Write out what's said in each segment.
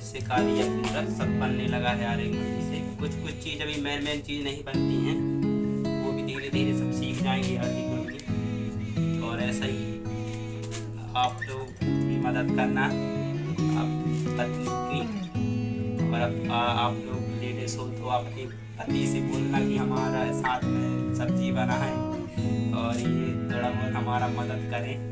से दिया पूरा सब बनने लगा है आगे मम्मी से। कुछ कुछ चीज़ अभी मेन मेन चीज़ नहीं बनती हैं। धीरे सब सीख जाएँगे आगे मम्मी और ऐसा ही आप लोग भी मदद करना आप पत्नी की और आप, आप लोग लेडीज़ हो तो आपके पति से बोलना कि हमारा साथ में सब्ज़ी बना है और ये थोड़ा बहुत हमारा मदद करें।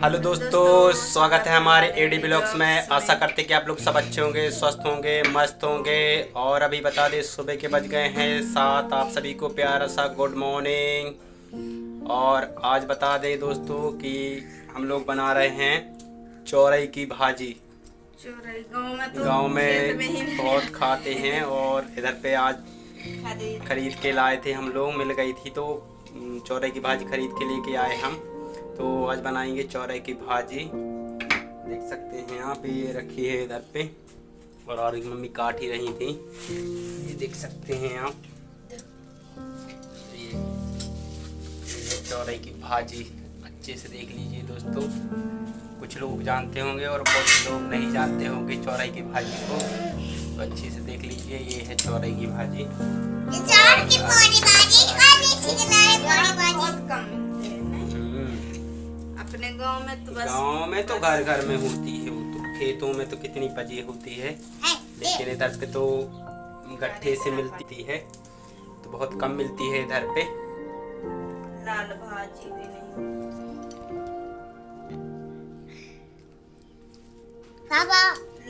हेलो दोस्तों स्वागत है हमारे एडी ब्लॉग्स में। आशा करते कि आप लोग सब अच्छे होंगे स्वस्थ होंगे मस्त होंगे। और अभी बता दें सुबह के बज गए हैं साथ आप सभी को प्यारा सा गुड मॉर्निंग। और आज बता दें दोस्तों कि हम लोग बना रहे हैं चौरई की भाजी। गाँव में तो खेत में बहुत खाते हैं और इधर पे आज खरीद। के लाए थे हम लोग मिल गई थी तो चौरई की भाजी खरीद के लेके आए हम। तो आज बनाएँगे चौरई की भाजी। देख सकते हैं आप ये रखी है इधर पे। और और मम्मी काट ही रही थी। ये देख सकते हैं आप। ये ये चौरई की भाजी अच्छे से देख लीजिए दोस्तों। कुछ लोग जानते होंगे और कुछ लोग नहीं जानते होंगे चौरई की भाजी को। तो अच्छे से देख लीजिए ये है चौरई की भाजी। अपने गाँव में तो बस गाँव में तो घर घर में होती है वो तो। खेतों में तो कितनी पजी होती है। लेकिन इधर पे तो गट्ठे से मिलती है। तो बहुत कम मिलती है इधर पे। लाल भाजी भी नहीं।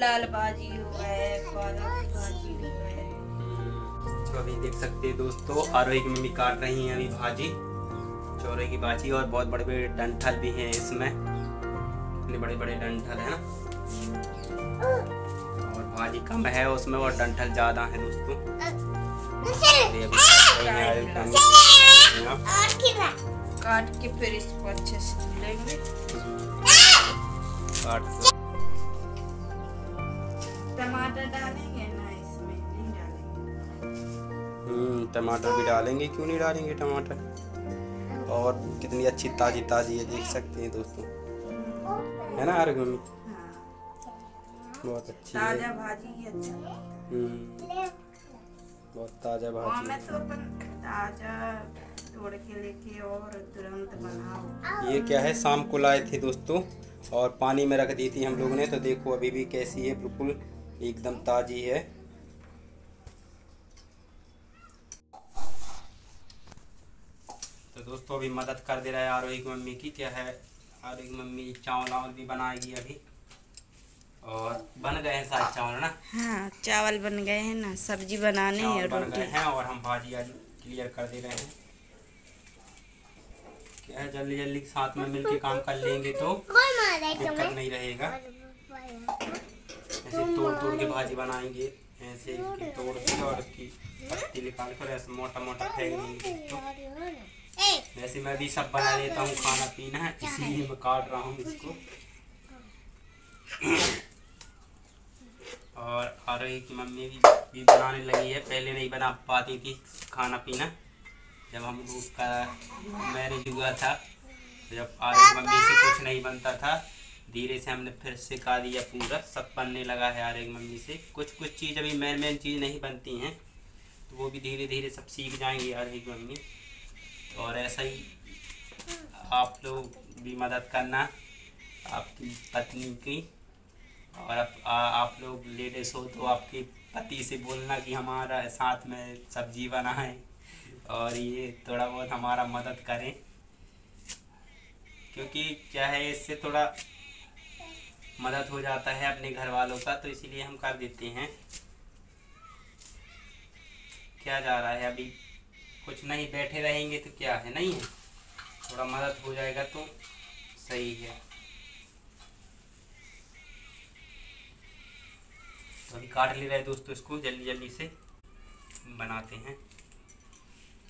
लाल भाजी हो गए पालक भाजी हो गए। तो अभी देख सकते हैं दोस्तों आरोही की मम्मी काट रही हैं अभी भाजी। चौरे की भाजी और बहुत बड़े बड़े डंठल भी हैं इसमें। इतने बड़े बड़े डंठल है ना। और भाजी कम है उसमें और डंठल ज़्यादा है दोस्तों। काट की फिर इसको अच्छे से धुलेंगे टमाटर डालेंगे ना इसमें? नहीं डालेंगे। हम्म, टमाटर भी डालेंगे क्यों नहीं डालेंगे टमाटर? कितनी अच्छी ताजी ताजी है देख सकते हैं दोस्तों। है ना आरोही मम्मी हाँ। बहुत अच्छी है। ताज़ा भाजी ही अच्छा है। हम्म, बहुत ताज़ा भाजी में तो अपन ताज़ा तोड़ के लेके और तुरंत बनाओ ये क्या है? शाम को लाए थे दोस्तों और पानी में रख दी थी हम लोगों ने तो देखो अभी भी कैसी है बिल्कुल एकदम ताजी है। दोस्तों अभी मदद कर दे रहा है आरोही की मम्मी की क्या है? आरोही की मम्मी चावल वावल भी बनाएगी अभी। और बन गए हैं सारे चावल ना? हाँ चावल बन गए हैं ना सब्ज़ी बनाने है बन गए हैं और हम भाजी आज क्लियर कर दे रहे हैं। क्या है जल्दी जल्दी साथ में मिलके काम कर लेंगे तो दिक्कत नहीं रहेगा। ऐसे तोड़ तोड़ के भाजी बनाएँगे ऐसे तोड़ के और इसकी पत्ती निकाल कर ऐसे मोटा मोटा फेंक देंगे। वैसे मैं भी सब बना लेता हूँ खाना पीना है? इसीलिए मैं काट रहा हूँ इसको। और आरोही की मम्मी भी, भी बनाने लगी है। पहले नहीं बना पाती थी खाना पीना। जब हम लोग का मैरिज हुआ था जब आरोही मम्मी से कुछ नहीं बनता था धीरे से हमने फिर सिखा दिया पूरा। सब बनने लगा है आरोही मम्मी से। कुछ कुछ चीज़ अभी मेन मेन चीज़ नहीं बनती हैं। तो वो भी धीरे धीरे सब सीख जाएँगी आरोही मम्मी। और ऐसा ही आप लोग भी मदद करना आपकी पत्नी की। और आप, आ, आप लोग लेडीज़ हो तो आपके पति से बोलना कि हमारा साथ में सब्ज़ी बना है और ये थोड़ा बहुत हमारा मदद करें। क्योंकि क्या है इससे थोड़ा मदद हो जाता है अपने घर वालों का तो इसीलिए हम कर देते हैं। क्या जा रहा है अभी? कुछ नहीं बैठे रहेंगे तो क्या है? नहीं है। थोड़ा मदद हो जाएगा तो सही है। तो अभी काट ले रहे दोस्तों इसको जल्दी जल्दी से बनाते हैं।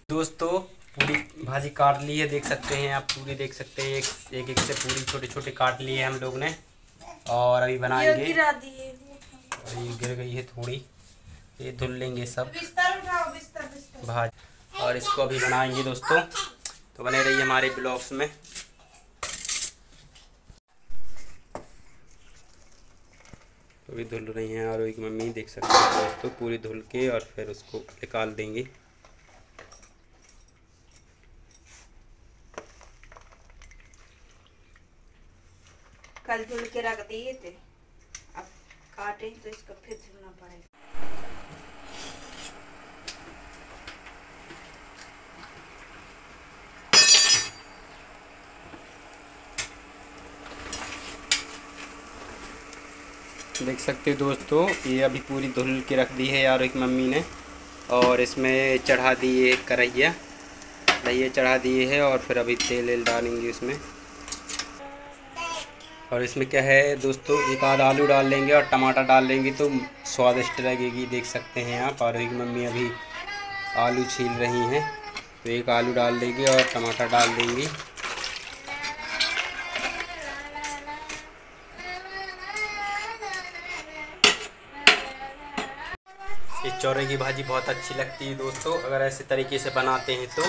दोस्तों पूरी भाजी काट ली है देख सकते हैं आप पूरी देख सकते हैं एक एक एक से पूरी छोटे छोटे काट लिए हम लोग ने। और अभी बनाएँगे। और ये गिर गई है थोड़ी। ये धुल लेंगे सब। बिस्तर उठाओ बिस्तर बिस्तर। भाज। और इसको अभी बनाएँगे दोस्तों। तो बने रहिए हमारे ब्लॉग्स में। तो अभी धुल रही हैं और एक मम्मी, देख सकते हैं दोस्तों, पूरी धुल के और फिर उसको निकाल देंगे। कल धुल के रख दिए थे। अब काटे तो इसको फिर धुलना पड़ेगा। देख सकते हो दोस्तों, ये अभी पूरी धुल के रख दी है यार एक मम्मी ने। और इसमें चढ़ा दिए करैया। कढ़ैया चढ़ा दिए है और फिर अभी तेल वेल डालेंगे उसमें और इसमें क्या है दोस्तों, एक आध आलू डाल लेंगे और टमाटर डाल लेंगे तो स्वादिष्ट लगेगी, देख सकते हैं आप। और एक मम्मी अभी आलू छील रही हैं तो एक आलू डाल देंगे और टमाटर डाल देंगे। इस चौरे की भाजी बहुत अच्छी लगती है दोस्तों। अगर ऐसे तरीके से बनाते हैं तो।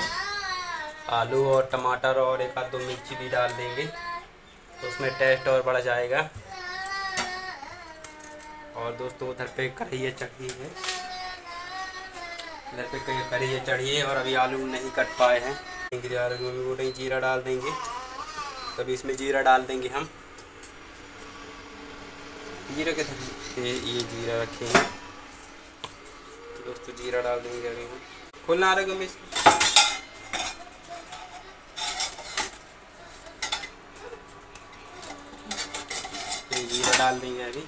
आलू और टमाटर और एक आध दो मिर्ची भी डाल देंगे। तो उसमें टेस्ट और बढ़ जाएगा। और दोस्तों, उधर पे कढ़ैया चढ़ी है। इधर पे कढ़ैया चढ़ी है और अभी आलू नहीं कट पाए हैं। वो नहीं जीरा डाल देंगे। तभी इसमें जीरा डाल देंगे हम। जीरा के ये ये जीरा रखे तो दोस्तों, जीरा डाल देंगे अभी हम खोलना आ रहा है तो जीरा डाल देंगे अभी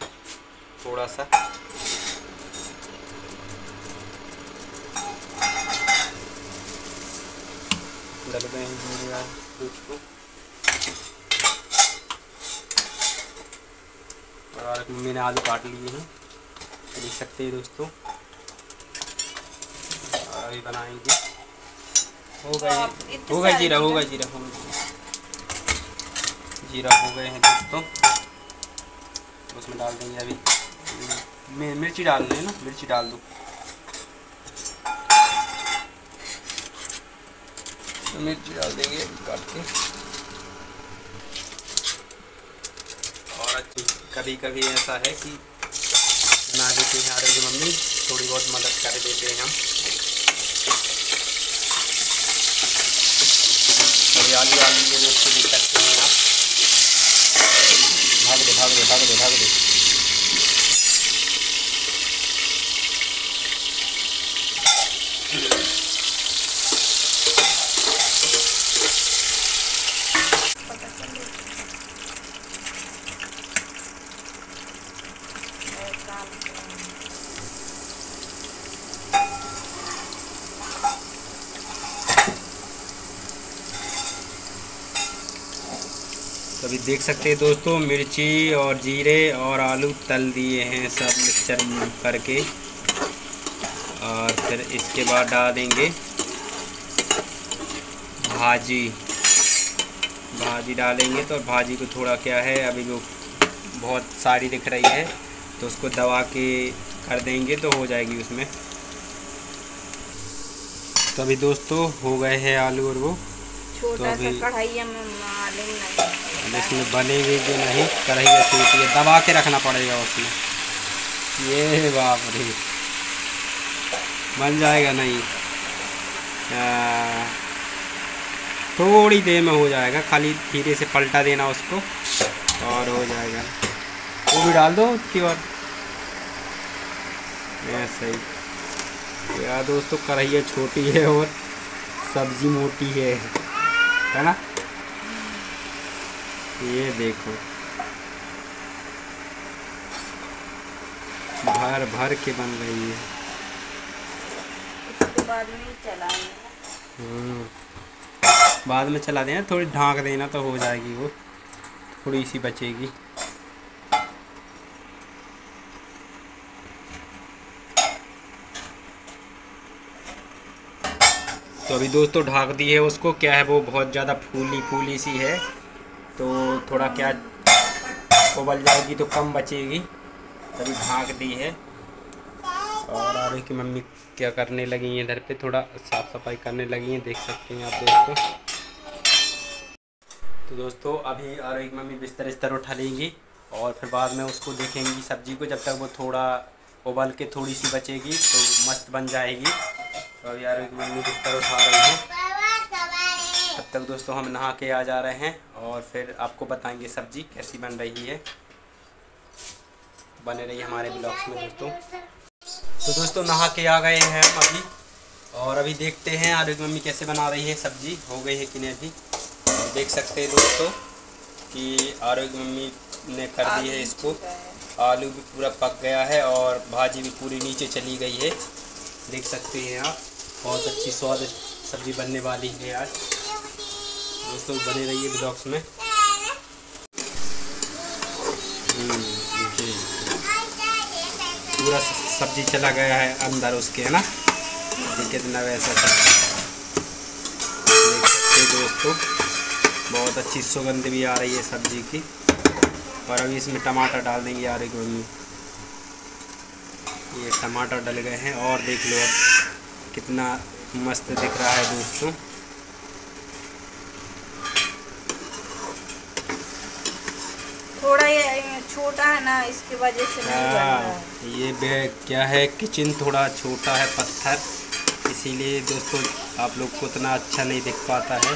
थोड़ा सा डाल गए हैं जीरा दोस्तों। और मम्मी ने आलू काट लिए हैं। देख सकते हैं दोस्तों। अभी बनाएँगे। हो गए जीरा हो गए जीरा हो गए। जीरा हो गए हैं दोस्तों। उसमें डाल देंगे अभी। मिर- मिर्ची डाल दें ना मिर्ची डाल दो। तो मिर्ची डाल देंगे काट के। और अच्छी कभी कभी ऐसा है कि बना देते हैं आ आरोग्य मम्मी थोड़ी बहुत मदद कर देते हैं हम। अभी आलू के ये दोस्तों देख सकते हैं आप भाग दे भाग दे भाग दे भाग दे तो अभी देख सकते हैं दोस्तों मिर्ची और जीरे और आलू तल दिए हैं सब मिक्सचर करके। और फिर इसके बाद डाल देंगे भाजी। भाजी डालेंगे तो भाजी को थोड़ा क्या है अभी जो बहुत सारी दिख रही है तो उसको दबा के कर देंगे तो हो जाएगी उसमें। तो अभी दोस्तों हो गए हैं आलू और वो। छोटा तो सा में नहीं अब इसमें बनेगी कि नहीं कढ़ाई छोटी है दबा के रखना पड़ेगा उसमें। ये बाप रे। बन जाएगा नहीं। थोड़ी देर में हो जाएगा, खाली धीरे से पलटा देना उसको, और हो जाएगा। वो भी डाल दो उसकी और ऐसा ही यार दोस्तों कढ़ाइया छोटी है और सब्ज़ी मोटी है। है ना? ये देखो। भर भर के बन रही है। इसके बाद नहीं चलाएँगे। हम्म। बाद में चला देना थोड़ी ढांक देना तो हो जाएगी वो थोड़ी सी बचेगी। तो अभी दोस्तों ढाक दी है उसको क्या है वो बहुत ज़्यादा फूली फूली सी है। तो थोड़ा क्या उबल जाएगी तो कम बचेगी। तभी भाग दी है। और आरे की मम्मी क्या करने लगी हैं इधर पे? थोड़ा साफ़ सफ़ाई करने लगी हैं, देख सकते हैं आप दोस्तों। तो दोस्तों, अभी आरे की मम्मी बिस्तर इस्तर उठा लेंगी और फिर बाद में उसको देखेंगी सब्ज़ी को। जब तक वो थोड़ा उबल के थोड़ी सी बचेगी तो मस्त बन जाएगी। तो अभी एक मम्मी बिस्तर उठा रही हैं। तब तक दोस्तों हम नहा के आ जा रहे हैं और फिर आपको बताएँगे सब्ज़ी कैसी बन रही है। बने रही हमारे ब्लॉग्स में दोस्तों। तो दोस्तों नहा के आ गए हैं हम अभी और अभी देखते हैं आरोग्य मम्मी कैसे बना रही है सब्ज़ी। हो गई है कि नहीं अभी? देख सकते हैं दोस्तों कि आरोग्य मम्मी ने कर दी है इसको। आलू भी पूरा पक गया है और भाजी भी पूरी नीचे चली गई है। देख सकते हैं आप, बहुत अच्छी स्वादिष्ट सब्ज़ी बनने वाली है आज। दोस्तों बने रहिए ब्लॉग्स में। हम्म, पूरा सब्ज़ी चला गया है अंदर उसके है ना? कितना वैसा सकते दोस्तों बहुत अच्छी सुगंध भी आ रही है सब्ज़ी की। और अभी इसमें टमाटर डाल देंगे यार एक मम्मी ये टमाटर डल गए हैं और देख लो अब कितना मस्त दिख रहा है दोस्तों। थोड़ा ये छोटा है ना इसकी वजह से नहीं बन रहा है। ये बे क्या है किचन थोड़ा छोटा है पत्थर। इसीलिए दोस्तों आप लोग को उतना अच्छा नहीं दिख पाता है।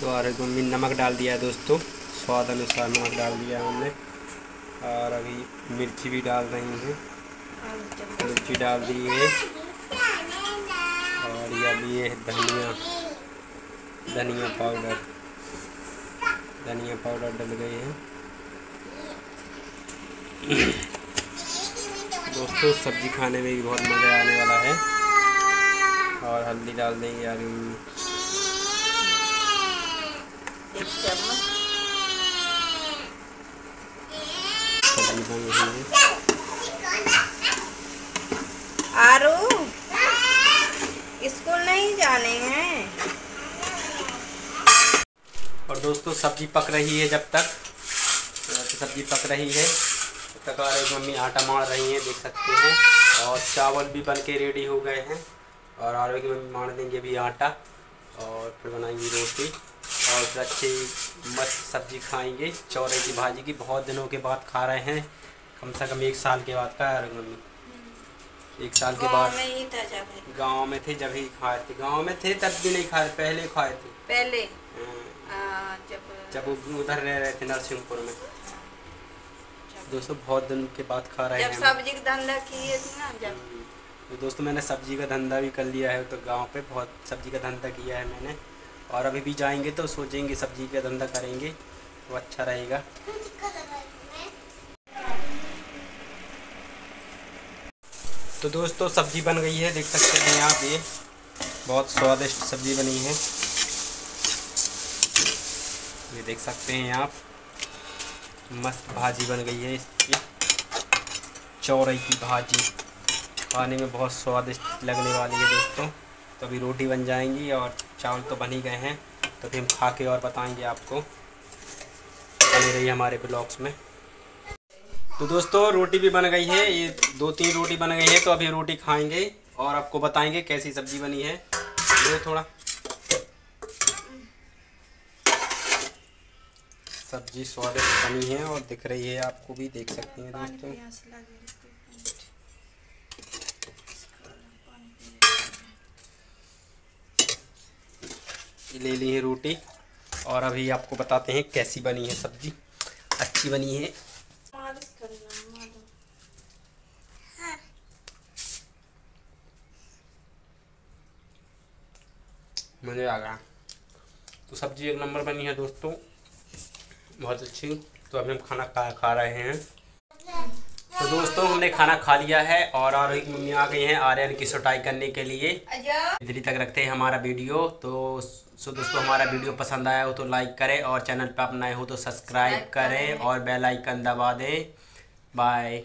तो और मम्मी नमक डाल दिया है दोस्तों। स्वाद अनुसार नमक डाल दिया हमने। और अभी मिर्ची भी डाल रही हैं। मिर्ची डाल दी है। और ये ये धनिया। धनिया पाउडर। धनिया पाउडर डल गए हैं। दोस्तों सब्ज़ी खाने में भी बहुत मज़ा आने वाला है। और हल्दी डाल देंगे सब्ज़ी बन रही है आरू स्कूल जाने हैं। और दोस्तों, सब्ज़ी पक रही है जब तक। सब्ज़ी पक रही है। तब तक आ रही मम्मी आटा मार रही हैं, देख सकते हैं। और चावल भी बन के रेडी हो गए हैं। और आलू की मम्मी मार देंगे अभी आटा। और फिर बनाएँगी रोटी। और फिर अच्छी, मस्त सब्ज़ी खाएँगे। चौरे की भाजी की बहुत दिनों के बाद खा रहे हैं। कम से कम एक साल के बाद का है मम्मी। एक साल के बाद में ही था जब है। गाँव में थे जब ही खाए थे। गाँव में थे तब भी नहीं खाए पहले खाए थे। पहले? हाँ। आ, जब जब उधर रह रहे थे नरसिंहपुर में। दोस्तों बहुत दिन के बाद खा रहे जब हैं। सब्ज़ी का धंधा किए थे ना जब। तो दोस्तों मैंने सब्ज़ी का धंधा भी कर लिया है तो गाँव पे बहुत सब्ज़ी का धंधा किया है मैंने। और अभी भी जाएँगे तो सोचेंगे सब्ज़ी का धंधा करेंगे तो अच्छा रहेगा। तो दोस्तों, सब्ज़ी बन गई है, देख सकते हैं आप ये। बहुत स्वादिष्ट सब्ज़ी बनी है। ये देख सकते हैं आप। मस्त भाजी बन गई है इसकी। चौरई की भाजी। खाने में बहुत स्वादिष्ट लगने वाली है दोस्तों। तो अभी रोटी बन जाएँगी और चावल तो बन ही गए हैं। तो फिर हम खा के और बताएँगे आपको। बनी रही हमारे ब्लॉग्स में। तो दोस्तों रोटी भी बन गई है। ये दो तीन रोटी बन गई है तो अभी रोटी खाएँगे और आपको बताएँगे कैसी सब्ज़ी बनी है। ये थोड़ा। सब्ज़ी स्वादिष्ट बनी है और दिख रही है आपको भी देख सकते हैं दोस्तों। ले ली है रोटी और अभी आपको बताते हैं कैसी बनी है सब्ज़ी। अच्छी बनी है। मज़े आ गया तो सब्ज़ी एक नंबर बनी है दोस्तों। बहुत अच्छी। तो अभी हम खाना खा खा रहे हैं। तो दोस्तों हमने खाना खा लिया है और और एक मम्मी आ गई हैं आर्यन की सुटाई करने के लिए। इधर तक रखते हैं हमारा वीडियो। तो सो दोस्तों हमारा वीडियो पसंद आया हो तो लाइक करें और चैनल पर आप नए हो तो सब्सक्राइब करें। और बेल आइकन दबा दें। बाय।